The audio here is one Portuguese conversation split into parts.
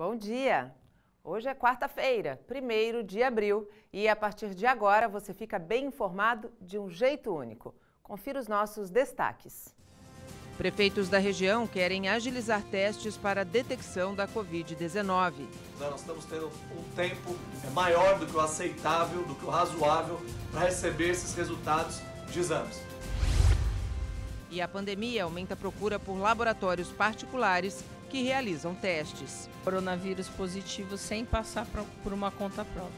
Bom dia! Hoje é quarta-feira, 1 de abril, e a partir de agora você fica bem informado de um jeito único. Confira os nossos destaques. Prefeitos da região querem agilizar testes para a detecção da Covid-19. Nós estamos tendo um tempo maior do que o aceitável, do que o razoável, para receber esses resultados de exames. E a pandemia aumenta a procura por laboratórios particulares que realizam testes. Coronavírus positivo sem passar por uma conta prova.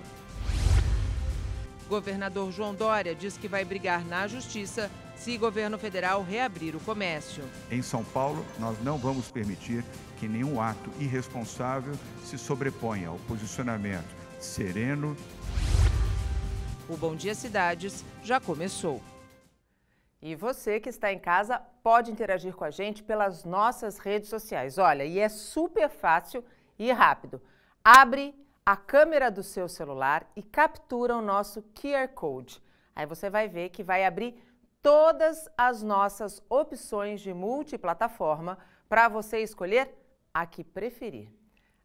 Governador João Dória diz que vai brigar na justiça se governo federal reabrir o comércio. Em São Paulo, nós não vamos permitir que nenhum ato irresponsável se sobreponha ao posicionamento sereno. O Bom Dia Cidades já começou. E você que está em casa pode interagir com a gente pelas nossas redes sociais. Olha, e é super fácil e rápido. Abre a câmera do seu celular e captura o nosso QR Code. Aí você vai ver que vai abrir todas as nossas opções de multiplataforma para você escolher a que preferir.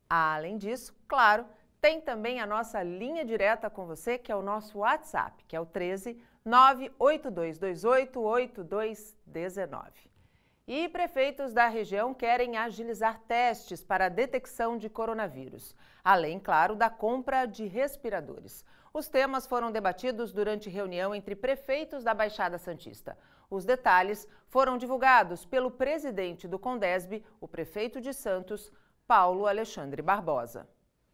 Além disso, claro, tem também a nossa linha direta com você, que é o nosso WhatsApp, que é o 13 982288219. E prefeitos da região querem agilizar testes para a detecção de coronavírus, além, claro, da compra de respiradores. Os temas foram debatidos durante reunião entre prefeitos da Baixada Santista. Os detalhes foram divulgados pelo presidente do Condesb, o prefeito de Santos, Paulo Alexandre Barbosa.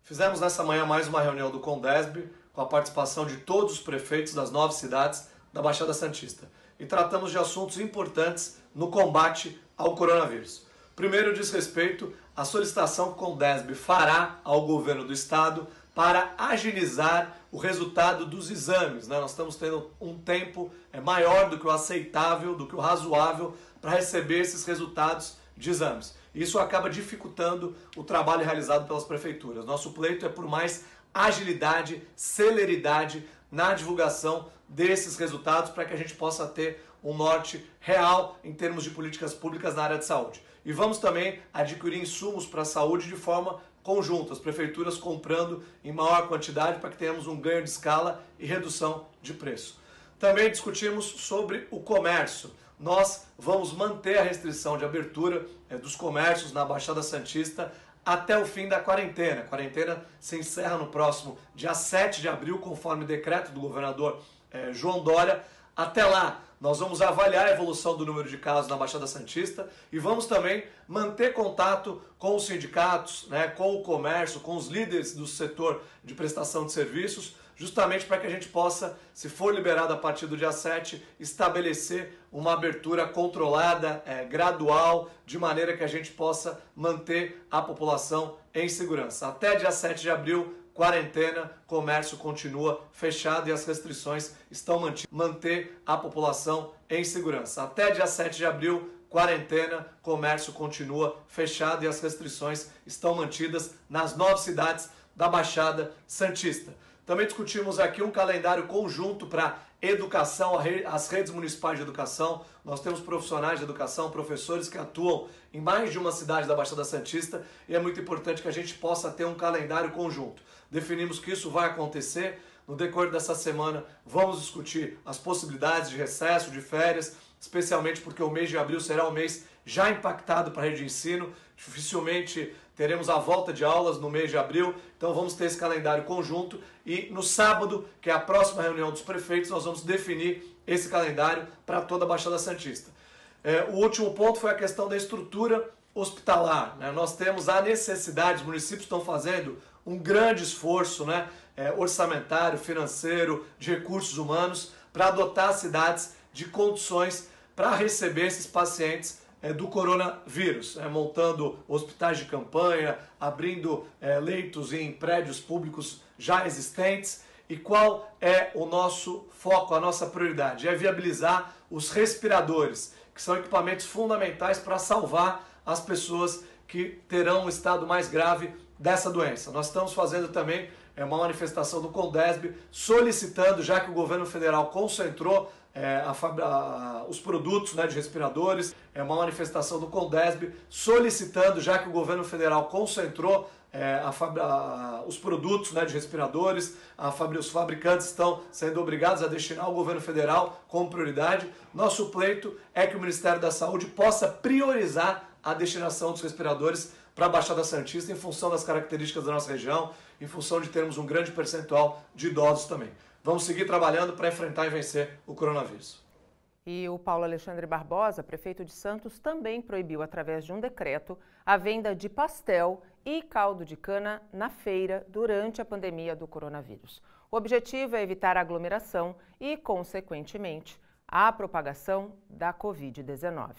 Fizemos nessa manhã mais uma reunião do Condesb com a participação de todos os prefeitos das nove cidades da Baixada Santista. E tratamos de assuntos importantes no combate ao coronavírus. Primeiro diz respeito à solicitação que o Condesb fará ao governo do estado para agilizar o resultado dos exames. Né? Nós estamos tendo um tempo é, maior do que o aceitável, do que o razoável, para receber esses resultados de exames. Isso acaba dificultando o trabalho realizado pelas prefeituras. Nosso pleito é por mais agilidade, celeridade na divulgação desses resultados para que a gente possa ter um norte real em termos de políticas públicas na área de saúde. E vamos também adquirir insumos para a saúde de forma conjunta, as prefeituras comprando em maior quantidade para que tenhamos um ganho de escala e redução de preço. Também discutimos sobre o comércio. Nós vamos manter a restrição de abertura é, dos comércios na Baixada Santista até o fim da quarentena. A quarentena se encerra no próximo dia 7 de abril, conforme decreto do governador eh, João Dória. Até lá, nós vamos avaliar a evolução do número de casos na Baixada Santista e vamos também manter contato com os sindicatos, né, com o comércio, com os líderes do setor de prestação de serviços, justamente para que a gente possa, se for liberado a partir do dia 7, estabelecer uma abertura controlada, é, gradual, de maneira que a gente possa manter a população em segurança. Até dia 7 de abril, quarentena, comércio continua fechado e as restrições estão mantidas. Manter a população em segurança. Até dia 7 de abril, quarentena, comércio continua fechado e as restrições estão mantidas nas nove cidades da Baixada Santista. Também discutimos aqui um calendário conjunto para educação, as redes municipais de educação. Nós temos profissionais de educação, professores que atuam em mais de uma cidade da Baixada Santista e é muito importante que a gente possa ter um calendário conjunto. Definimos que isso vai acontecer. No decorrer dessa semana, vamos discutir as possibilidades de recesso, de férias, especialmente porque o mês de abril será um mês já impactado para a rede de ensino. Dificilmente teremos a volta de aulas no mês de abril, então vamos ter esse calendário conjunto e no sábado, que é a próxima reunião dos prefeitos, nós vamos definir esse calendário para toda a Baixada Santista. É, o último ponto foi a questão da estrutura hospitalar. Né? Nós temos a necessidade, os municípios estão fazendo um grande esforço né? É, orçamentário, financeiro, de recursos humanos, para adotar cidades de condições para receber esses pacientes do coronavírus, é, montando hospitais de campanha, abrindo é, leitos em prédios públicos já existentes. E qual é o nosso foco, a nossa prioridade? É viabilizar os respiradores, que são equipamentos fundamentais para salvar as pessoas que terão um estado mais grave dessa doença. Nós estamos fazendo também é uma manifestação do Condesb solicitando, já que o governo federal concentrou é, a, a, os produtos né, de respiradores, é uma manifestação do Condesb solicitando, já que o governo federal concentrou é, a, os produtos né, de respiradores, os fabricantes estão sendo obrigados a destinar ao governo federal como prioridade. Nosso pleito é que o Ministério da Saúde possa priorizar a destinação dos respiradores para a Baixada Santista em função das características da nossa região, em função de termos um grande percentual de idosos também. Vamos seguir trabalhando para enfrentar e vencer o coronavírus. E o Paulo Alexandre Barbosa, prefeito de Santos, também proibiu, através de um decreto, a venda de pastel e caldo de cana na feira durante a pandemia do coronavírus. O objetivo é evitar a aglomeração e, consequentemente, a propagação da Covid-19.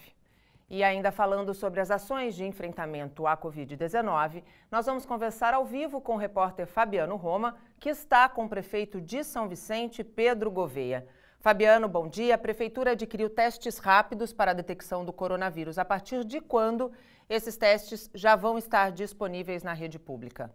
E ainda falando sobre as ações de enfrentamento à Covid-19, nós vamos conversar ao vivo com o repórter Fabiano Roma, que está com o prefeito de São Vicente, Pedro Gouveia. Fabiano, bom dia. A Prefeitura adquiriu testes rápidos para a detecção do coronavírus. A partir de quando esses testes já vão estar disponíveis na rede pública?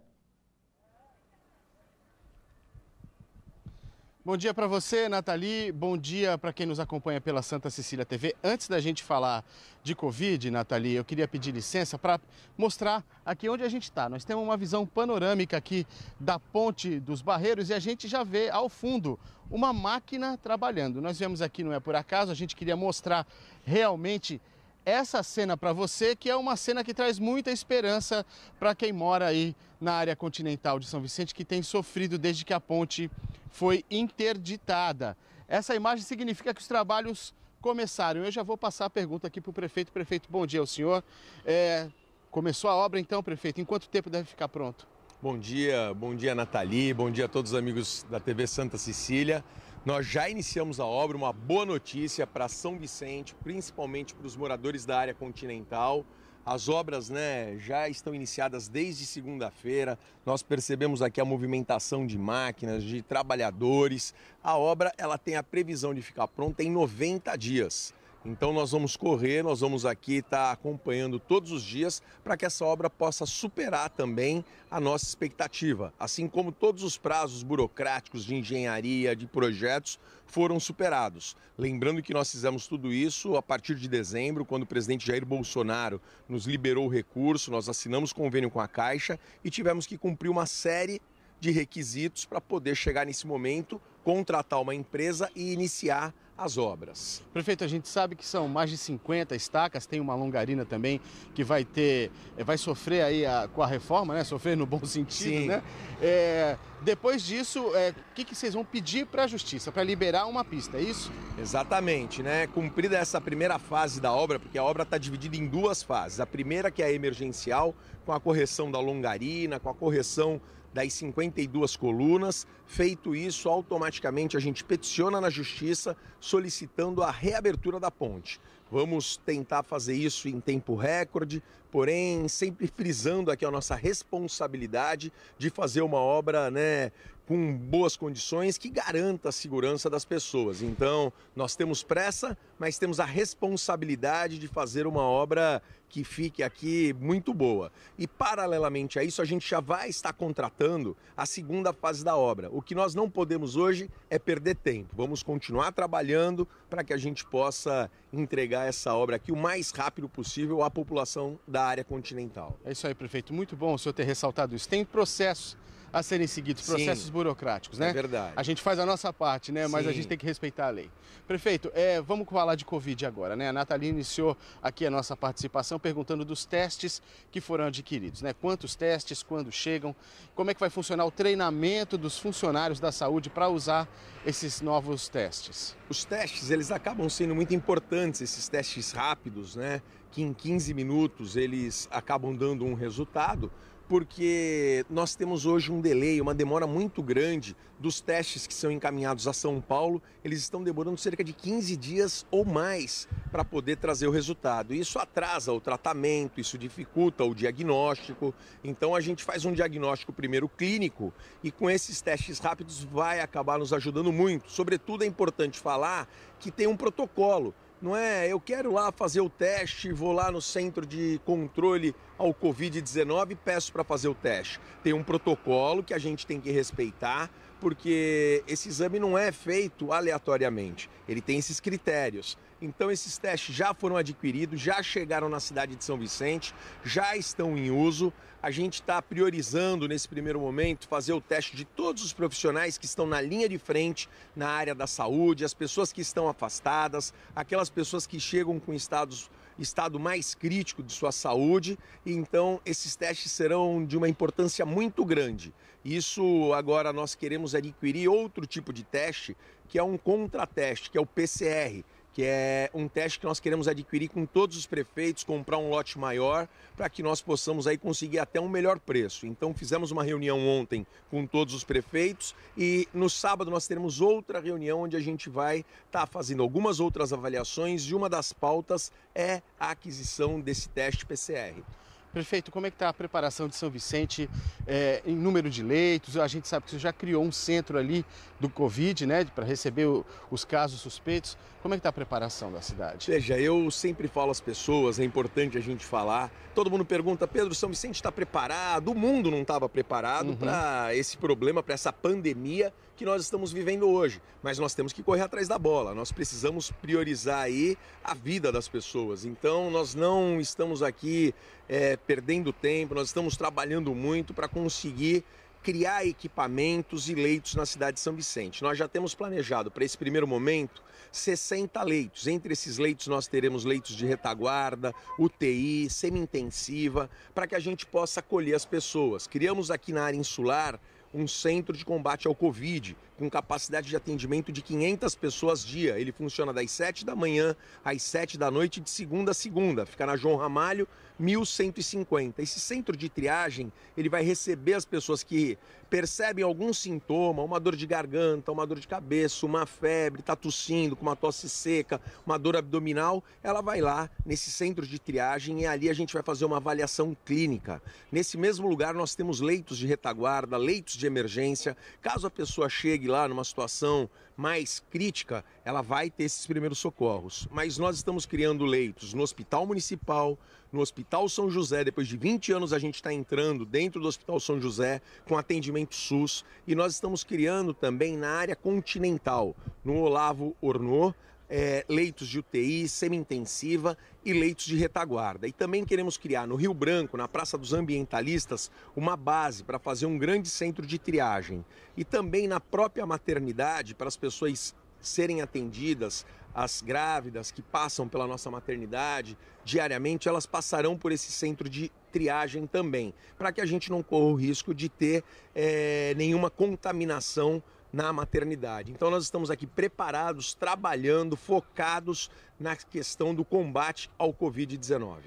Bom dia para você, Nathalie. Bom dia para quem nos acompanha pela Santa Cecília TV. Antes da gente falar de Covid, Nathalie, eu queria pedir licença para mostrar aqui onde a gente está. Nós temos uma visão panorâmica aqui da Ponte dos Barreiros e a gente já vê ao fundo uma máquina trabalhando. Nós vemos aqui, não é por acaso, a gente queria mostrar realmente essa cena para você, que é uma cena que traz muita esperança para quem mora aí na área continental de São Vicente, que tem sofrido desde que a ponte foi interditada. Essa imagem significa que os trabalhos começaram. Eu já vou passar a pergunta aqui para o prefeito. Prefeito, bom dia ao senhor. É, começou a obra então, prefeito? Em quanto tempo deve ficar pronto? Bom dia, bom dia Nathalie, bom dia a todos os amigos da TV Santa Cecília. Nós já iniciamos a obra, uma boa notícia para São Vicente, principalmente para os moradores da área continental. As obras né, já estão iniciadas desde segunda-feira. Nós percebemos aqui a movimentação de máquinas, de trabalhadores. A obra ela tem a previsão de ficar pronta em 90 dias. Então nós vamos correr, nós vamos aqui estar acompanhando todos os dias para que essa obra possa superar também a nossa expectativa, assim como todos os prazos burocráticos de engenharia, de projetos foram superados. Lembrando que nós fizemos tudo isso a partir de dezembro, quando o presidente Jair Bolsonaro nos liberou o recurso, nós assinamos convênio com a Caixa e tivemos que cumprir uma série de requisitos para poder chegar nesse momento, contratar uma empresa e iniciar as obras. Prefeito, a gente sabe que são mais de 50 estacas, tem uma longarina também que vai ter, eh, vai sofrer aí a, com a reforma, né? Sofrer no bom sentido, Sim. né? É, depois disso, é, o que, que vocês vão pedir para a justiça? Para liberar uma pista, é isso? Exatamente, né? Cumprida essa primeira fase da obra, porque a obra está dividida em duas fases. A primeira que é a emergencial, com a correção da longarina, com a correção das 52 colunas. Feito isso, automaticamente a gente peticiona na justiça solicitando a reabertura da ponte. Vamos tentar fazer isso em tempo recorde, porém sempre frisando aqui a nossa responsabilidade de fazer uma obra, né, com boas condições que garanta a segurança das pessoas. Então, nós temos pressa, mas temos a responsabilidade de fazer uma obra que fique aqui muito boa. E paralelamente a isso, a gente já vai estar contratando a segunda fase da obra. O que nós não podemos hoje é perder tempo. Vamos continuar trabalhando para que a gente possa entregar essa obra aqui o mais rápido possível à população da área continental. É isso aí, prefeito. Muito bom o senhor ter ressaltado isso. Tem processo a serem seguidos, processos Sim, burocráticos, né? É verdade. A gente faz a nossa parte, né? Mas Sim. a gente tem que respeitar a lei. Prefeito, é, vamos falar de Covid agora, né? A Nathalie iniciou aqui a nossa participação perguntando dos testes que foram adquiridos, né? Quantos testes, quando chegam, como é que vai funcionar o treinamento dos funcionários da saúde para usar esses novos testes? Os testes, eles acabam sendo muito importantes, esses testes rápidos, né? Que em 15 minutos eles acabam dando um resultado porque nós temos hoje um delay, uma demora muito grande dos testes que são encaminhados a São Paulo. Eles estão demorando cerca de 15 dias ou mais para poder trazer o resultado. Isso atrasa o tratamento, isso dificulta o diagnóstico. Então a gente faz um diagnóstico primeiro clínico e com esses testes rápidos vai acabar nos ajudando muito. Sobretudo é importante falar que tem um protocolo Não é, eu quero lá fazer o teste, vou lá no centro de controle ao Covid-19 e peço para fazer o teste. Tem um protocolo que a gente tem que respeitar, porque esse exame não é feito aleatoriamente, ele tem esses critérios. Então, esses testes já foram adquiridos, já chegaram na cidade de São Vicente, já estão em uso. A gente está priorizando nesse primeiro momento fazer o teste de todos os profissionais que estão na linha de frente na área da saúde, as pessoas que estão afastadas, aquelas pessoas que chegam com estados estado mais crítico de sua saúde, então esses testes serão de uma importância muito grande. Isso agora nós queremos adquirir outro tipo de teste, que é um contrateste, que é o PCR, que é um teste que nós queremos adquirir com todos os prefeitos, comprar um lote maior, para que nós possamos aí conseguir até um melhor preço. Então fizemos uma reunião ontem com todos os prefeitos e no sábado nós teremos outra reunião onde a gente vai estar tá fazendo algumas outras avaliações e uma das pautas é a aquisição desse teste PCR. Prefeito, como é que está a preparação de São Vicente é, em número de leitos? A gente sabe que você já criou um centro ali do Covid, né, para receber o, os casos suspeitos. Como é que está a preparação da cidade? Veja, eu sempre falo às pessoas, é importante a gente falar. Todo mundo pergunta, Pedro, São Vicente está preparado? O mundo não estava preparado uhum. para esse problema, para essa pandemia que nós estamos vivendo hoje. Mas nós temos que correr atrás da bola. Nós precisamos priorizar aí a vida das pessoas. Então, nós não estamos aqui é, perdendo tempo, nós estamos trabalhando muito para conseguir criar equipamentos e leitos na cidade de São Vicente. Nós já temos planejado para esse primeiro momento 60 leitos. Entre esses leitos nós teremos leitos de retaguarda, UTI, semi-intensiva, para que a gente possa acolher as pessoas. Criamos aqui na área insular um centro de combate ao Covid, com capacidade de atendimento de 500 pessoas dia. Ele funciona das 7 da manhã às 7 da noite, de segunda a segunda. Fica na João Ramalho, 1150. Esse centro de triagem, ele vai receber as pessoas que percebem algum sintoma, uma dor de garganta, uma dor de cabeça, uma febre, está tossindo, com uma tosse seca, uma dor abdominal, ela vai lá nesse centro de triagem e ali a gente vai fazer uma avaliação clínica. Nesse mesmo lugar nós temos leitos de retaguarda, leitos de emergência. Caso a pessoa chegue lá numa situação mais crítica, ela vai ter esses primeiros socorros. Mas nós estamos criando leitos no Hospital Municipal, no Hospital São José. Depois de 20 anos, a gente está entrando dentro do Hospital São José com atendimento SUS. E nós estamos criando também na área continental, no Olavo Ornô, é, leitos de UTI, semi-intensiva e leitos de retaguarda. E também queremos criar no Rio Branco, na Praça dos Ambientalistas, uma base para fazer um grande centro de triagem. E também na própria maternidade, para as pessoas serem atendidas, as grávidas que passam pela nossa maternidade diariamente, elas passarão por esse centro de triagem também, para que a gente não corra o risco de ter é, nenhuma contaminação na maternidade. Então nós estamos aqui preparados, trabalhando, focados na questão do combate ao Covid-19.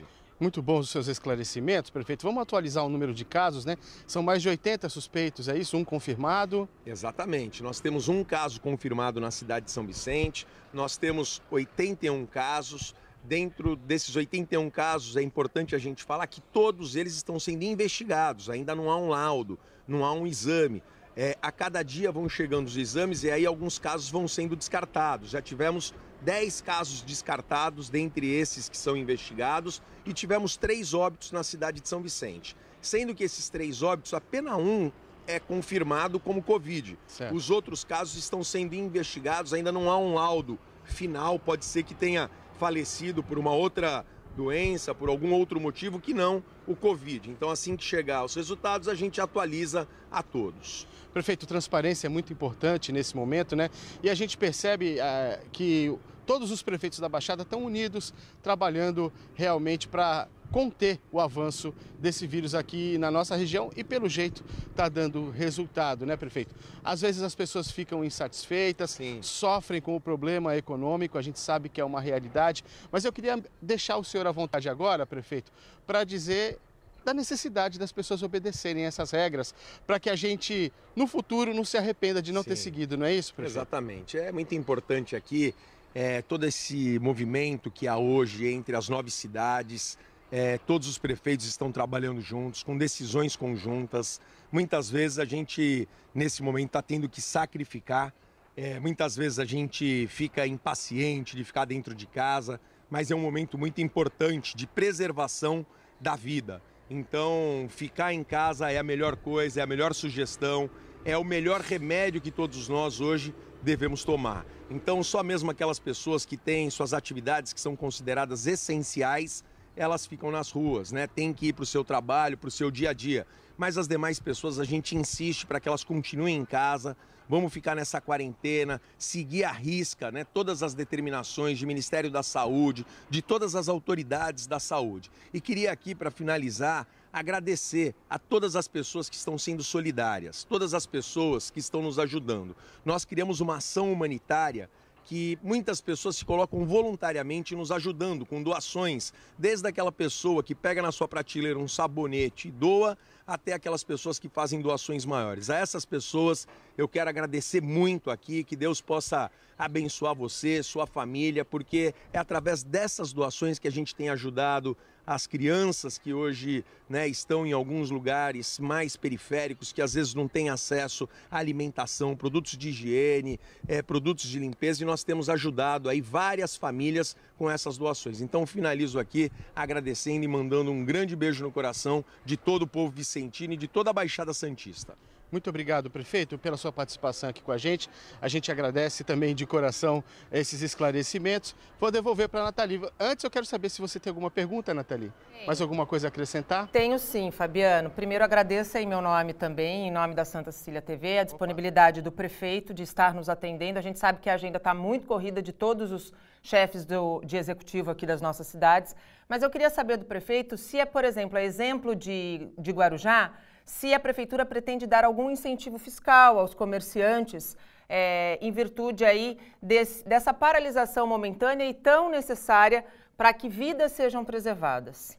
Muito bons os seus esclarecimentos, prefeito. Vamos atualizar o número de casos, né? São mais de 80 suspeitos, é isso? Um confirmado? Exatamente. Nós temos um caso confirmado na cidade de São Vicente, nós temos 81 casos. Dentro desses 81 casos, é importante a gente falar que todos eles estão sendo investigados, ainda não há um laudo, não há um exame. É, a cada dia vão chegando os exames e aí alguns casos vão sendo descartados. Já tivemos 10 casos descartados dentre esses que são investigados e tivemos três óbitos na cidade de São Vicente. Sendo que esses três óbitos, apenas um é confirmado como Covid. Certo. Os outros casos estão sendo investigados, ainda não há um laudo final, pode ser que tenha falecido por uma outra doença, por algum outro motivo que não o Covid. Então, assim que chegar os resultados, a gente atualiza a todos. Prefeito, transparência é muito importante nesse momento, né? E a gente percebe uh, que todos os prefeitos da Baixada estão unidos, trabalhando realmente para conter o avanço desse vírus aqui na nossa região e, pelo jeito, está dando resultado, né, prefeito? Às vezes as pessoas ficam insatisfeitas, Sim. sofrem com o problema econômico, a gente sabe que é uma realidade, mas eu queria deixar o senhor à vontade agora, prefeito, para dizer da necessidade das pessoas obedecerem essas regras, para que a gente, no futuro, não se arrependa de não Sim. ter seguido, não é isso, prefeito? Exatamente. É muito importante aqui é, todo esse movimento que há hoje entre as nove cidades. É, todos os prefeitos estão trabalhando juntos, com decisões conjuntas. Muitas vezes a gente, nesse momento, está tendo que sacrificar É, muitas vezes a gente fica impaciente de ficar dentro de casa, mas é um momento muito importante de preservação da vida. Então, ficar em casa é a melhor coisa, é a melhor sugestão, é o melhor remédio que todos nós hoje devemos tomar. Então, só mesmo aquelas pessoas que têm suas atividades que são consideradas essenciais, elas ficam nas ruas, né? Tem que ir para o seu trabalho, para o seu dia a dia. Mas as demais pessoas a gente insiste para que elas continuem em casa, vamos ficar nessa quarentena, seguir à risca né, todas as determinações do Ministério da Saúde, de todas as autoridades da saúde. E queria aqui, para finalizar, agradecer a todas as pessoas que estão sendo solidárias, todas as pessoas que estão nos ajudando. Nós criamos uma ação humanitária que muitas pessoas se colocam voluntariamente nos ajudando com doações, desde aquela pessoa que pega na sua prateleira um sabonete e doa, até aquelas pessoas que fazem doações maiores. A essas pessoas eu quero agradecer muito aqui, que Deus possa abençoar você, sua família, porque é através dessas doações que a gente tem ajudado as crianças que hoje né, estão em alguns lugares mais periféricos, que às vezes não têm acesso à alimentação, produtos de higiene, é, produtos de limpeza, e nós temos ajudado aí várias famílias com essas doações. Então finalizo aqui agradecendo e mandando um grande beijo no coração de todo o povo vicentino e de toda a Baixada Santista. Muito obrigado, prefeito, pela sua participação aqui com a gente. A gente agradece também de coração esses esclarecimentos. Vou devolver para a Nathalie. Antes, eu quero saber se você tem alguma pergunta, Nathalie. Sim. Mais alguma coisa a acrescentar? Tenho sim, Fabiano. Primeiro, agradeço em meu nome também, em nome da Santa Cecília TV, a disponibilidade do prefeito de estar nos atendendo. A gente sabe que a agenda está muito corrida de todos os chefes do, de executivo aqui das nossas cidades. Mas eu queria saber do prefeito se é, por exemplo, a exemplo de, de Guarujá se a prefeitura pretende dar algum incentivo fiscal aos comerciantes é, em virtude aí desse, dessa paralisação momentânea e tão necessária para que vidas sejam preservadas.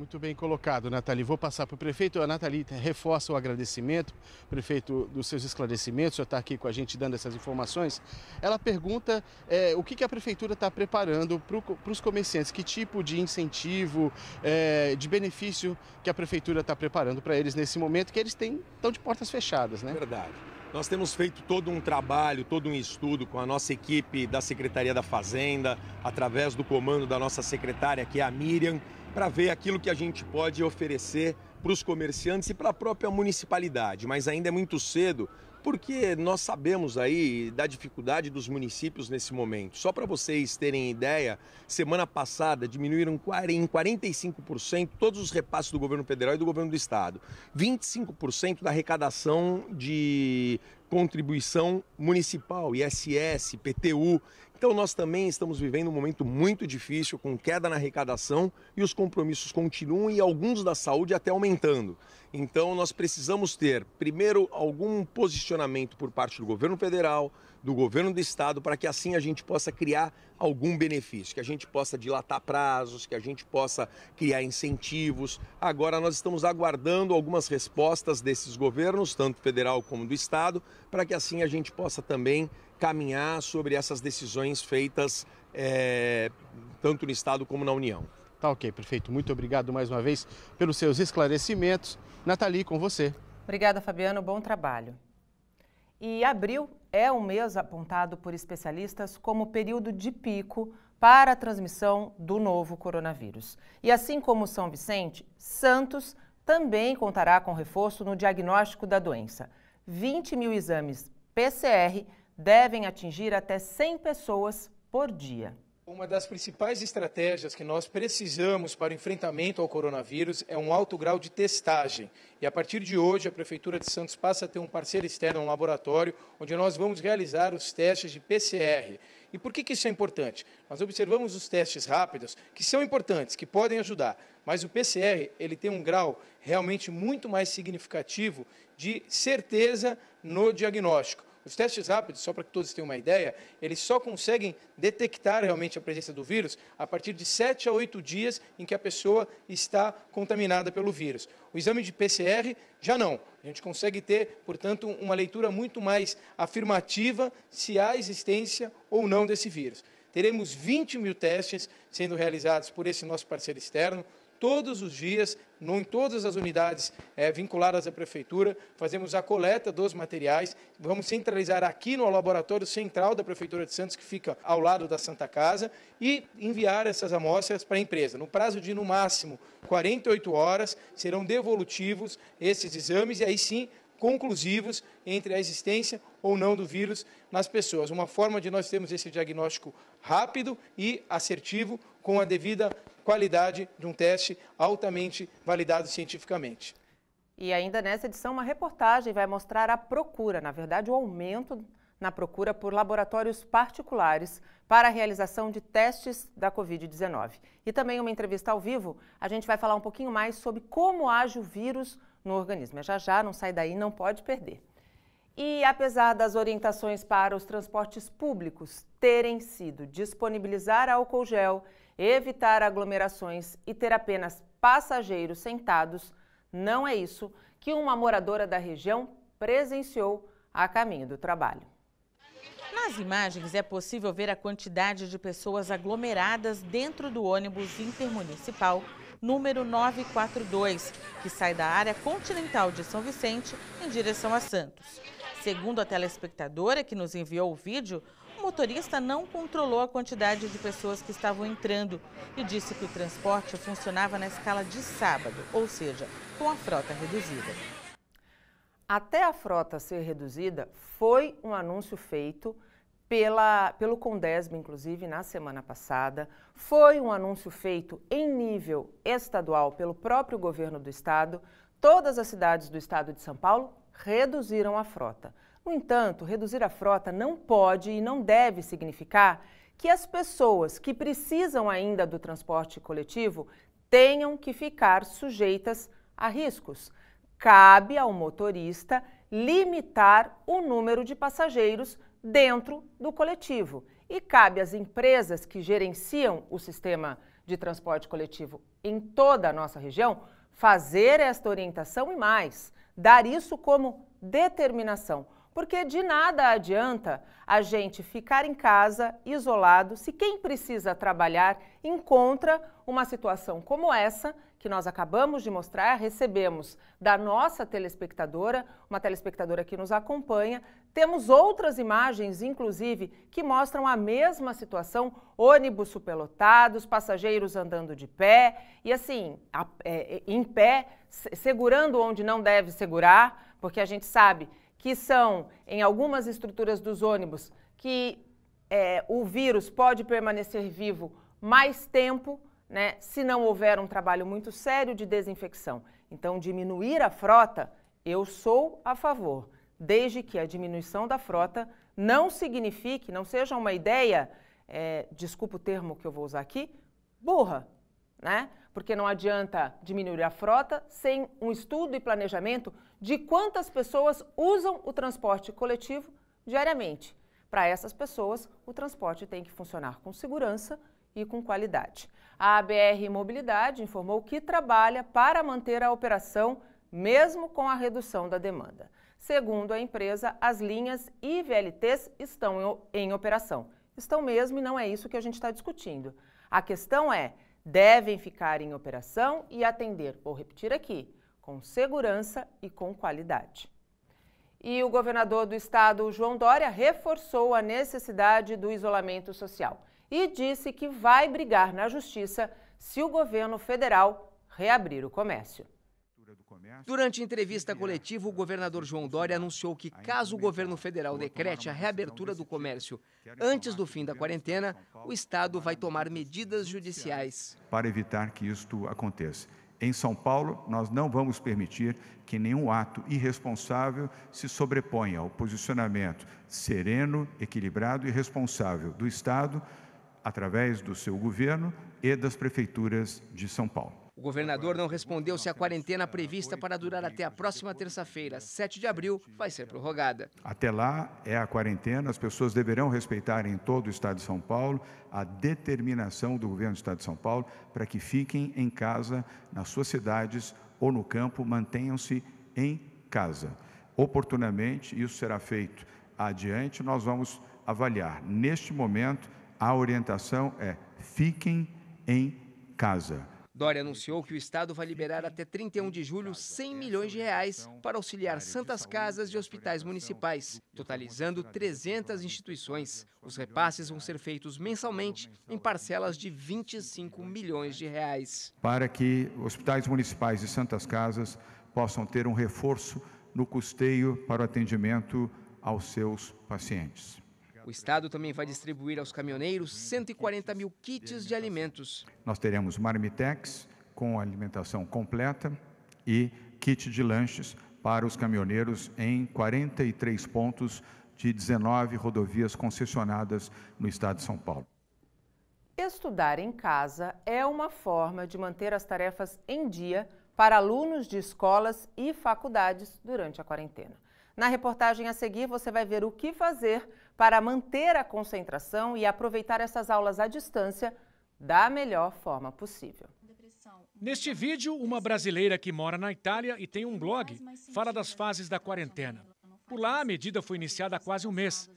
Muito bem colocado, Nathalie. Vou passar para o prefeito. A Nathalie reforça o agradecimento, prefeito, dos seus esclarecimentos, já está aqui com a gente dando essas informações. Ela pergunta é, o que, que, a prefeitura está preparando para os comerciantes, que tipo de incentivo, é, de benefício que a prefeitura está preparando para eles nesse momento, que eles têm, estão de portas fechadas, né? Verdade. Nós temos feito todo um trabalho, todo um estudo com a nossa equipe da Secretaria da Fazenda, através do comando da nossa secretária, que é a Miriam para ver aquilo que a gente pode oferecer para os comerciantes e para a própria municipalidade. Mas ainda é muito cedo, porque nós sabemos aí da dificuldade dos municípios nesse momento. Só para vocês terem ideia, semana passada diminuíram em 45% todos os repasses do governo federal e do governo do estado. 25% da arrecadação de contribuição municipal, ISS, PTU. Então, nós também estamos vivendo um momento muito difícil, com queda na arrecadação e os compromissos continuam e alguns da saúde até aumentando. Então, nós precisamos ter, primeiro, algum posicionamento por parte do governo federal, do governo do estado, para que assim a gente possa criar algum benefício, que a gente possa dilatar prazos, que a gente possa criar incentivos. Agora, nós estamos aguardando algumas respostas desses governos, tanto federal como do estado, para que assim a gente possa também caminhar sobre essas decisões feitas é, tanto no Estado como na União. Tá ok, prefeito. Muito obrigado mais uma vez pelos seus esclarecimentos. Nathalie, com você. Obrigada, Fabiano. Bom trabalho. E abril é um mês apontado por especialistas como período de pico para a transmissão do novo coronavírus. E assim como São Vicente, Santos também contará com reforço no diagnóstico da doença. 20 mil exames PCR devem atingir até 100 pessoas por dia. Uma das principais estratégias que nós precisamos para o enfrentamento ao coronavírus é um alto grau de testagem. E a partir de hoje, a Prefeitura de Santos passa a ter um parceiro externo, um laboratório, onde nós vamos realizar os testes de PCR. E por que, que isso é importante? Nós observamos os testes rápidos, que são importantes, que podem ajudar, mas o PCR ele tem um grau realmente muito mais significativo de certeza no diagnóstico. Os testes rápidos, só para que todos tenham uma ideia, eles só conseguem detectar realmente a presença do vírus a partir de 7 a 8 dias em que a pessoa está contaminada pelo vírus. O exame de PCR já não. A gente consegue ter, portanto, uma leitura muito mais afirmativa se há existência ou não desse vírus. Teremos 20 mil testes sendo realizados por esse nosso parceiro externo, todos os dias, em todas as unidades é, vinculadas à Prefeitura, fazemos a coleta dos materiais, vamos centralizar aqui no laboratório central da Prefeitura de Santos, que fica ao lado da Santa Casa, e enviar essas amostras para a empresa. No prazo de, no máximo, 48 horas, serão devolutivos esses exames, e aí sim conclusivos entre a existência ou não do vírus nas pessoas. Uma forma de nós termos esse diagnóstico rápido e assertivo com a devida qualidade de um teste altamente validado cientificamente. E ainda nessa edição, uma reportagem vai mostrar a procura, na verdade, o aumento na procura por laboratórios particulares para a realização de testes da Covid-19. E também uma entrevista ao vivo, a gente vai falar um pouquinho mais sobre como age o vírus no organismo. É já já, não sai daí, não pode perder. E apesar das orientações para os transportes públicos terem sido disponibilizar álcool gel, evitar aglomerações e ter apenas passageiros sentados, não é isso que uma moradora da região presenciou a caminho do trabalho. Nas imagens é possível ver a quantidade de pessoas aglomeradas dentro do ônibus intermunicipal número 942, que sai da área continental de São Vicente em direção a Santos. Segundo a telespectadora que nos enviou o vídeo, motorista não controlou a quantidade de pessoas que estavam entrando e disse que o transporte funcionava na escala de sábado, ou seja, com a frota reduzida. Até a frota ser reduzida, foi um anúncio feito pela, pelo Condesb, inclusive, na semana passada. Foi um anúncio feito em nível estadual pelo próprio governo do estado. Todas as cidades do estado de São Paulo reduziram a frota. No entanto, reduzir a frota não pode e não deve significar que as pessoas que precisam ainda do transporte coletivo tenham que ficar sujeitas a riscos. Cabe ao motorista limitar o número de passageiros dentro do coletivo. E cabe às empresas que gerenciam o sistema de transporte coletivo em toda a nossa região fazer esta orientação e mais, dar isso como determinação. Porque de nada adianta a gente ficar em casa, isolado, se quem precisa trabalhar encontra uma situação como essa que nós acabamos de mostrar, recebemos da nossa telespectadora, uma telespectadora que nos acompanha. Temos outras imagens, inclusive, que mostram a mesma situação: ônibus superlotados, passageiros andando de pé e, assim, a, é, em pé, segurando onde não deve segurar, porque a gente sabe que são em algumas estruturas dos ônibus que é, o vírus pode permanecer vivo mais tempo né, se não houver um trabalho muito sério de desinfecção. Então, diminuir a frota, eu sou a favor, desde que a diminuição da frota não signifique, não seja uma ideia, é, desculpa o termo que eu vou usar aqui, burra, né? Porque não adianta diminuir a frota sem um estudo e planejamento de quantas pessoas usam o transporte coletivo diariamente. Para essas pessoas, o transporte tem que funcionar com segurança e com qualidade. A ABR Mobilidade informou que trabalha para manter a operação mesmo com a redução da demanda. Segundo a empresa, as linhas e VLTs estão em operação. Estão mesmo e não é isso que a gente está discutindo. A questão é, devem ficar em operação e atender, vou repetir aqui, com segurança e com qualidade. E o governador do estado, João Dória, reforçou a necessidade do isolamento social e disse que vai brigar na justiça se o governo federal reabrir o comércio. Durante entrevista coletiva, o governador João Dória anunciou que, caso o governo federal decrete a reabertura do comércio antes do fim da quarentena, o Estado vai tomar medidas judiciais. Para evitar que isto aconteça. Em São Paulo, nós não vamos permitir que nenhum ato irresponsável se sobreponha ao posicionamento sereno, equilibrado e responsável do Estado através do seu governo e das prefeituras de São Paulo. O governador não respondeu se a quarentena prevista para durar até a próxima terça-feira, 7 de abril, vai ser prorrogada. Até lá é a quarentena, as pessoas deverão respeitar em todo o estado de São Paulo a determinação do governo do estado de São Paulo para que fiquem em casa, nas suas cidades ou no campo, mantenham-se em casa. Oportunamente, isso será feito adiante, nós vamos avaliar. Neste momento, a orientação é fiquem em casa. Dória anunciou que o Estado vai liberar até 31 de julho 100 milhões de reais para auxiliar santas casas e hospitais municipais, totalizando 300 instituições. Os repasses vão ser feitos mensalmente em parcelas de 25 milhões de reais. Para que hospitais municipais e santas casas possam ter um reforço no custeio para o atendimento aos seus pacientes. O Estado também vai distribuir aos caminhoneiros 140 mil kits de alimentos. Nós teremos marmitex com alimentação completa e kit de lanches para os caminhoneiros em 43 pontos de 19 rodovias concessionadas no estado de São Paulo. Estudar em casa é uma forma de manter as tarefas em dia para alunos de escolas e faculdades durante a quarentena. Na reportagem a seguir, você vai ver o que fazer para manter a concentração e aproveitar essas aulas à distância da melhor forma possível. Neste vídeo, uma brasileira que mora na Itália e tem um blog fala das fases da quarentena. Por lá, a medida foi iniciada há quase um mês.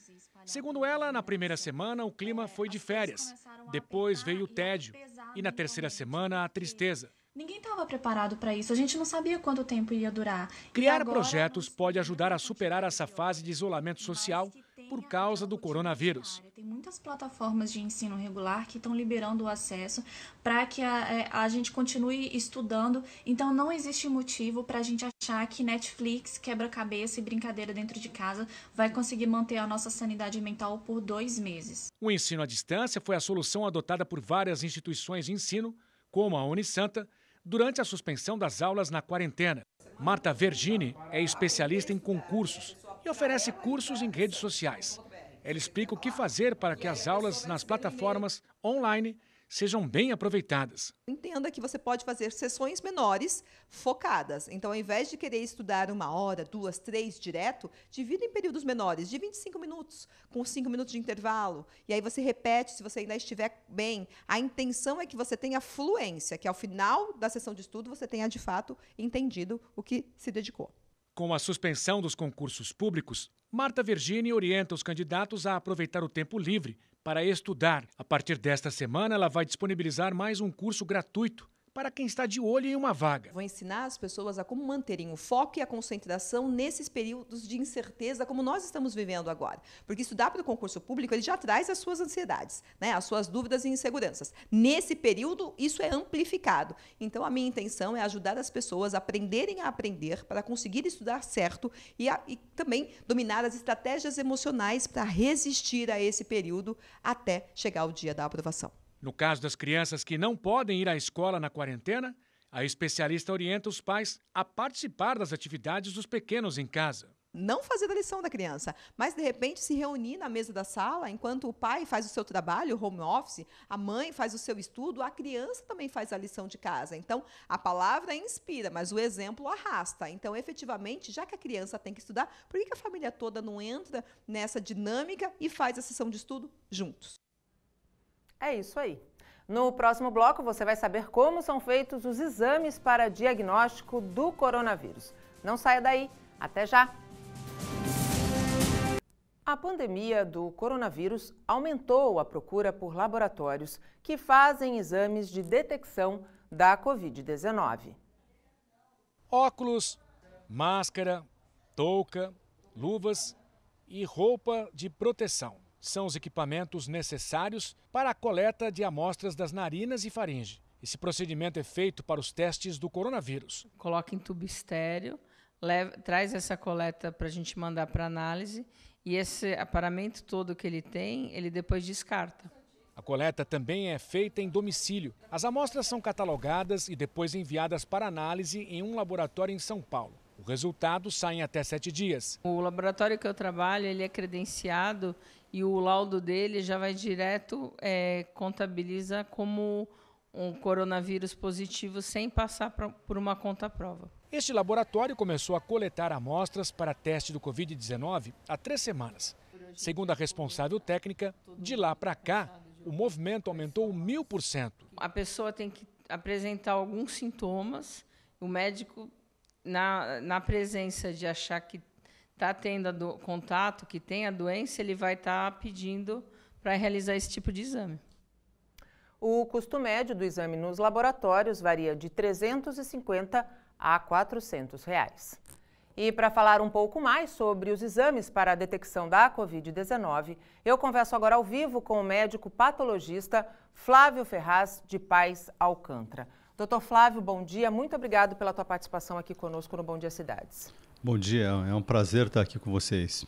Segundo ela, na primeira semana o clima foi de férias. Depois veio o tédio. E na terceira semana, a tristeza. Ninguém estava preparado para isso, a gente não sabia quanto tempo ia durar. Criar agora... projetos pode ajudar a superar essa fase de isolamento social por causa do coronavírus. Tem muitas plataformas de ensino regular que estão liberando o acesso para que a, é, a, gente continue estudando. Então não existe motivo para a gente achar que Netflix, quebra-cabeça e brincadeira dentro de casa vai conseguir manter a nossa sanidade mental por dois meses. O ensino à distância foi a solução adotada por várias instituições de ensino, como a Unisanta, durante a suspensão das aulas na quarentena. Marta Vergini é especialista em concursos e oferece cursos em redes sociais. Ela explica o que fazer para que as aulas nas plataformas online sejam bem aproveitadas. Entenda que você pode fazer sessões menores focadas. Então, ao invés de querer estudar uma hora, duas, três direto, divida em períodos menores, de 25 minutos, com 5 minutos de intervalo. E aí você repete se você ainda estiver bem. A intenção é que você tenha fluência, que ao final da sessão de estudo você tenha de fato entendido o que se dedicou. Com a suspensão dos concursos públicos, Marta Virginia orienta os candidatos a aproveitar o tempo livre para estudar. A partir desta semana, ela vai disponibilizar mais um curso gratuito para quem está de olho em uma vaga. Vou ensinar as pessoas a como manterem o foco e a concentração nesses períodos de incerteza como nós estamos vivendo agora. Porque estudar para o concurso público, ele já traz as suas ansiedades, né? as suas dúvidas e inseguranças. Nesse período, isso é amplificado. Então, a minha intenção é ajudar as pessoas a aprenderem a aprender para conseguir estudar certo e, a, e também dominar as estratégias emocionais para resistir a esse período até chegar o dia da aprovação. No caso das crianças que não podem ir à escola na quarentena, a especialista orienta os pais a participar das atividades dos pequenos em casa. Não fazer a lição da criança, mas de repente se reunir na mesa da sala, enquanto o pai faz o seu trabalho, home office, a mãe faz o seu estudo, a criança também faz a lição de casa. Então, a palavra inspira, mas o exemplo arrasta. Então, efetivamente, já que a criança tem que estudar, por que a família toda não entra nessa dinâmica e faz a sessão de estudo juntos? É isso aí. No próximo bloco, você vai saber como são feitos os exames para diagnóstico do coronavírus. Não saia daí. Até já! A pandemia do coronavírus aumentou a procura por laboratórios que fazem exames de detecção da Covid-19. Óculos, máscara, touca, luvas e roupa de proteção são os equipamentos necessários para a coleta de amostras das narinas e faringe. Esse procedimento é feito para os testes do coronavírus. Coloca em tubo estéreo, leva, traz essa coleta para a gente mandar para análise e esse aparamento todo que ele tem, ele depois descarta. A coleta também é feita em domicílio. As amostras são catalogadas e depois enviadas para análise em um laboratório em São Paulo. O resultado sai em até sete dias. O laboratório que eu trabalho ele é credenciado e o laudo dele já vai direto, é, contabiliza como um coronavírus positivo sem passar por uma conta-prova. Este laboratório começou a coletar amostras para teste do Covid-19 há três semanas. Segundo a responsável técnica, de lá para cá, o movimento aumentou mil por cento. A pessoa tem que apresentar alguns sintomas, o médico, na, na presença de achar que está tendo do, contato, que tem a doença, ele vai estar tá pedindo para realizar esse tipo de exame. o custo médio do exame nos laboratórios varia de R$ 350 a 400 reais. E para falar um pouco mais sobre os exames para a detecção da Covid-19, eu converso agora ao vivo com o médico patologista Flávio Ferraz de Paz Alcântara. Doutor Flávio, bom dia. Muito obrigado pela tua participação aqui conosco no Bom Dia Cidades. Bom dia, é um prazer estar aqui com vocês.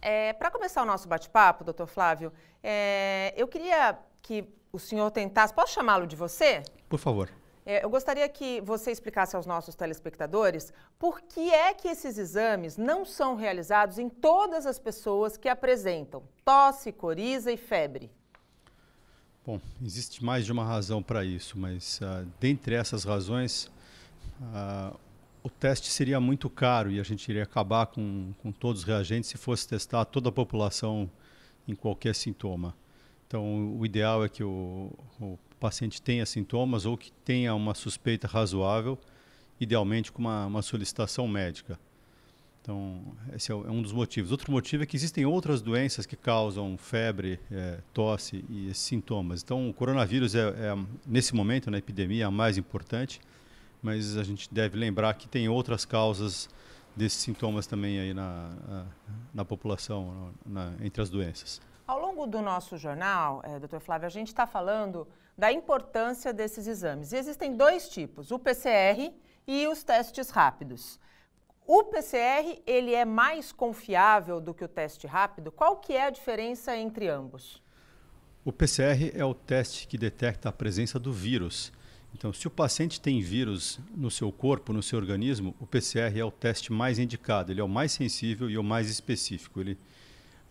É, para começar o nosso bate-papo, doutor Flávio, é, eu queria que o senhor tentasse. Posso chamá-lo de você? Por favor. É, eu gostaria que você explicasse aos nossos telespectadores por que é que esses exames não são realizados em todas as pessoas que apresentam tosse, coriza e febre. Bom, existe mais de uma razão para isso, mas uh, dentre essas razões, uh, o teste seria muito caro e a gente iria acabar com, com todos os reagentes se fosse testar toda a população em qualquer sintoma. Então, o ideal é que o, o paciente tenha sintomas ou que tenha uma suspeita razoável, idealmente com uma, uma solicitação médica. Então, esse é, é um dos motivos. Outro motivo é que existem outras doenças que causam febre, é, tosse e sintomas. Então, o coronavírus é, é, nesse momento, na epidemia, a mais importante, mas a gente deve lembrar que tem outras causas desses sintomas também aí na, na, na população, na, entre as doenças. Ao longo do nosso jornal, é, doutor Flávio, a gente está falando da importância desses exames. E existem dois tipos, o PCR e os testes rápidos. O PCR, ele é mais confiável do que o teste rápido? Qual que é a diferença entre ambos? O PCR é o teste que detecta a presença do vírus. Então, se o paciente tem vírus no seu corpo, no seu organismo, o PCR é o teste mais indicado, ele é o mais sensível e o mais específico. Ele,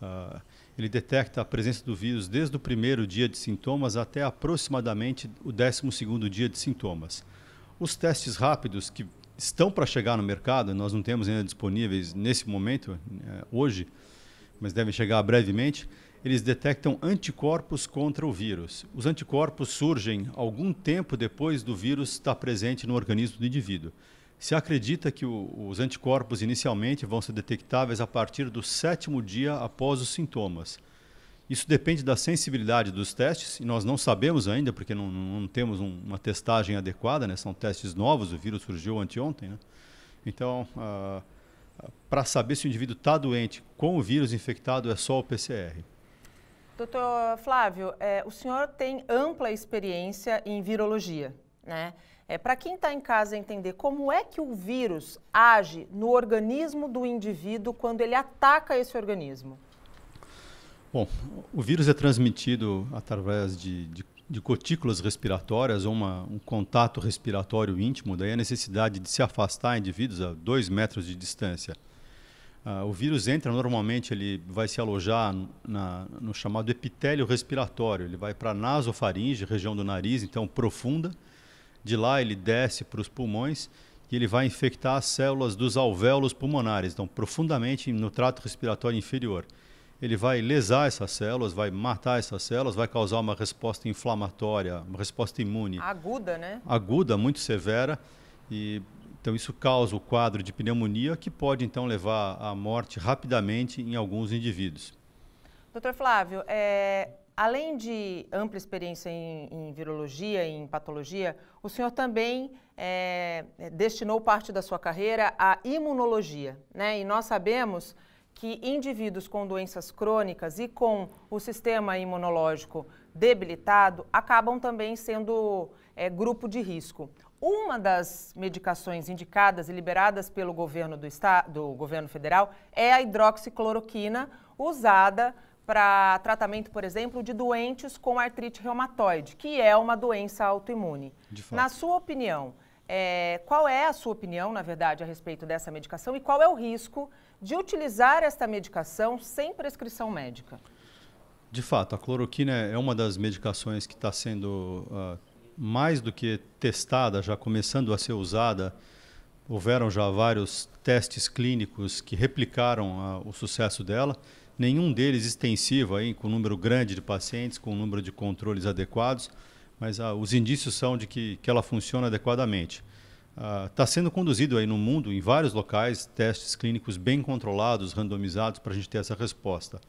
uh, ele detecta a presença do vírus desde o primeiro dia de sintomas até aproximadamente o 12 dia de sintomas. Os testes rápidos que estão para chegar no mercado, nós não temos ainda disponíveis nesse momento, eh, hoje, mas devem chegar brevemente, eles detectam anticorpos contra o vírus. Os anticorpos surgem algum tempo depois do vírus estar presente no organismo do indivíduo. Se acredita que o, os anticorpos inicialmente vão ser detectáveis a partir do sétimo dia após os sintomas. Isso depende da sensibilidade dos testes, e nós não sabemos ainda, porque não, não temos um, uma testagem adequada, né? são testes novos, o vírus surgiu anteontem. Né? Então, ah, para saber se o indivíduo está doente com o vírus infectado, é só o PCR. Doutor Flávio, é, o senhor tem ampla experiência em virologia, né? É, Para quem está em casa entender como é que o vírus age no organismo do indivíduo quando ele ataca esse organismo. Bom, o vírus é transmitido através de, de, de gotículas respiratórias uma, um contato respiratório íntimo, daí a necessidade de se afastar indivíduos a dois metros de distância. Uh, o vírus entra normalmente, ele vai se alojar na, no chamado epitélio respiratório, ele vai para a nasofaringe, região do nariz, então profunda, de lá ele desce para os pulmões e ele vai infectar as células dos alvéolos pulmonares, então profundamente no trato respiratório inferior. Ele vai lesar essas células, vai matar essas células, vai causar uma resposta inflamatória, uma resposta imune. Aguda, né? Aguda, muito severa. E, então isso causa o quadro de pneumonia que pode então levar à morte rapidamente em alguns indivíduos. Doutor Flávio, é, Além de ampla experiência em, em virologia e em patologia, o senhor também é, destinou parte da sua carreira à imunologia, né? E nós sabemos que indivíduos com doenças crônicas e com o sistema imunológico debilitado acabam também sendo é, grupo de risco. Uma das medicações indicadas e liberadas pelo governo do, estado, do governo federal é a hidroxicloroquina, usada para tratamento, por exemplo, de doentes com artrite reumatoide, que é uma doença autoimune. Na sua opinião, é, qual é a sua opinião, na verdade, a respeito dessa medicação e qual é o risco de utilizar esta medicação sem prescrição médica? De fato, a cloroquina é uma das medicações que está sendo uh, mais do que testada, já começando a ser usada. Houveram já vários testes clínicos que replicaram uh, o sucesso dela nenhum deles extensivo, aí, com um número grande de pacientes, com um número de controles adequados, mas ah, os indícios são de que, que ela funciona adequadamente. Está ah, sendo conduzido aí no mundo, em vários locais, testes clínicos bem controlados, randomizados, para a gente ter essa resposta.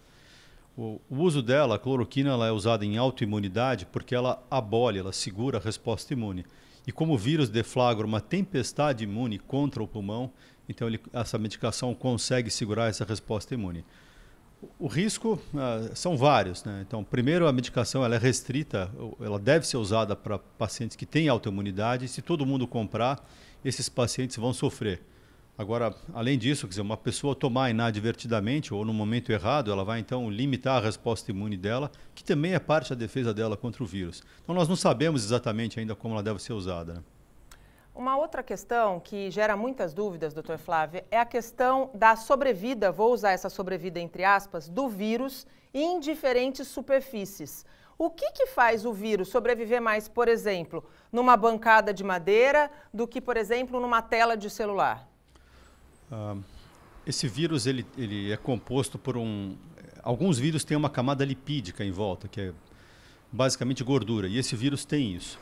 O, uso dela, a cloroquina, ela é usada em autoimunidade porque ela abole, ela segura a resposta imune. E como o vírus deflagra uma tempestade imune contra o pulmão, então ele, essa medicação consegue segurar essa resposta imune. O risco uh, são vários. Né? Então, primeiro, a medicação ela é restrita, ela deve ser usada para pacientes que têm autoimunidade. Se todo mundo comprar, esses pacientes vão sofrer. Agora, além disso, quer dizer, uma pessoa tomar inadvertidamente ou no momento errado, ela vai então limitar a resposta imune dela, que também é parte da defesa dela contra o vírus. Então, nós não sabemos exatamente ainda como ela deve ser usada. Né? Uma outra questão que gera muitas dúvidas, doutor Flávio, é a questão da sobrevida, vou usar essa sobrevida entre aspas, do vírus em diferentes superfícies. O que, que faz o vírus sobreviver mais, por exemplo, numa bancada de madeira do que, por exemplo, numa tela de celular? Esse vírus ele, ele é composto por um. Alguns vírus têm uma camada lipídica em volta, que é basicamente gordura, e esse vírus tem isso.